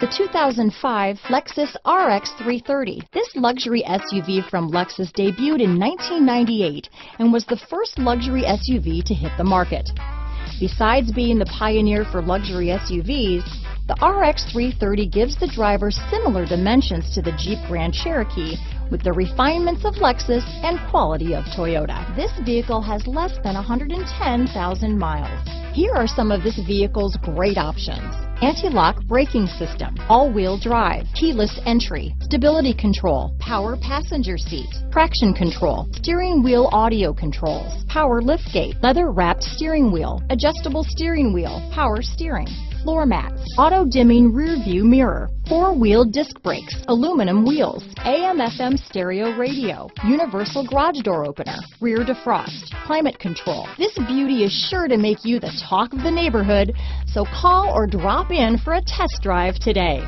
The 2005 Lexus RX 330. This luxury SUV from Lexus debuted in 1998 and was the first luxury SUV to hit the market. Besides being the pioneer for luxury SUVs, the RX 330 gives the driver similar dimensions to the Jeep Grand Cherokee with the refinements of Lexus and quality of Toyota. This vehicle has less than 110,000 miles. Here are some of this vehicle's great options anti-lock braking system, all-wheel drive, keyless entry, stability control, power passenger seat, traction control, steering wheel audio controls, power liftgate, leather-wrapped steering wheel, adjustable steering wheel, power steering, floor mats, auto dimming rear view mirror, four wheel disc brakes, aluminum wheels, AM FM stereo radio, universal garage door opener, rear defrost, climate control. This beauty is sure to make you the talk of the neighborhood, so call or drop in for a test drive today.